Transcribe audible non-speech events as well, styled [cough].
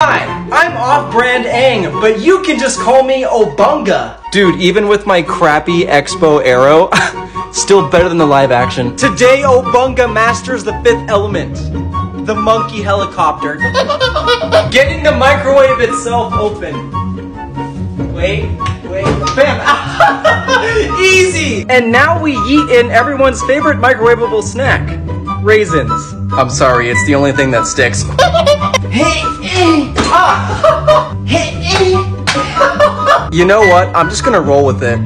Hi, I'm off-brand Aang, but you can just call me Obunga. Dude, even with my crappy Expo Arrow, [laughs] still better than the live action. Today, Obunga masters the fifth element. The monkey helicopter. Getting the microwave itself open. Wait, wait, bam. [laughs] Easy! And now we eat in everyone's favorite microwavable snack. Raisins. I'm sorry, it's the only thing that sticks. Ah. You know what? I'm just gonna roll with it.